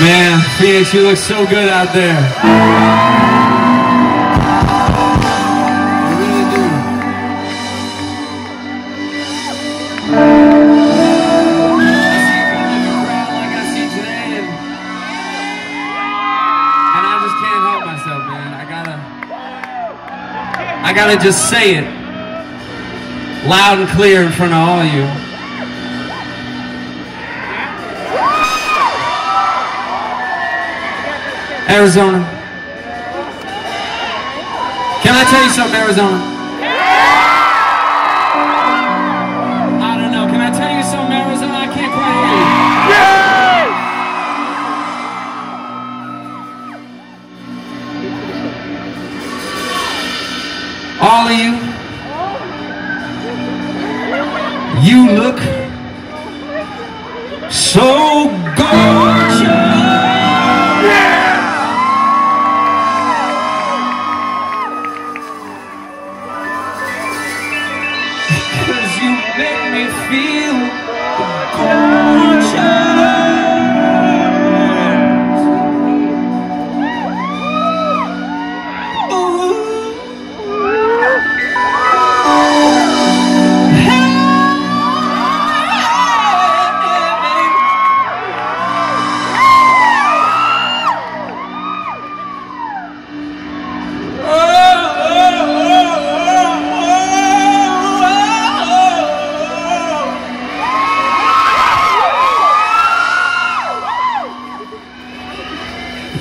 Man, Phoenix, you look so good out there. You really do. Like I see today, and, and I just can't help myself, man. I gotta, I gotta just say it loud and clear in front of all you. Arizona. Can I tell you something, Arizona?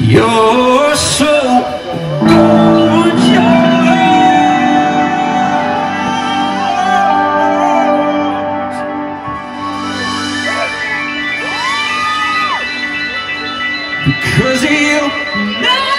You're so. Because you